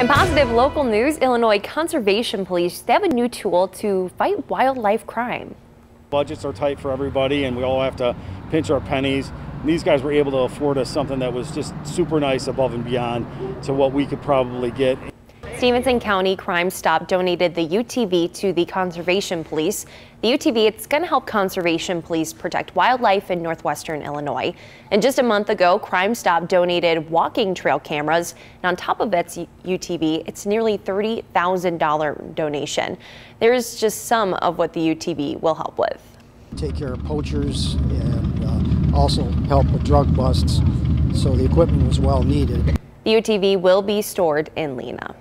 In positive local news, Illinois Conservation Police, they have a new tool to fight wildlife crime. Budgets are tight for everybody and we all have to pinch our pennies. These guys were able to afford us something that was just super nice above and beyond to what we could probably get. Stephenson County Crime Stop donated the UTV to the Conservation Police. The UTV, it's going to help Conservation Police protect wildlife in northwestern Illinois. And just a month ago, Crime Stop donated walking trail cameras. And on top of its UTV, it's nearly $30,000 donation. There's just some of what the UTV will help with. Take care of poachers and uh, also help with drug busts. So the equipment was well needed. The UTV will be stored in Lena.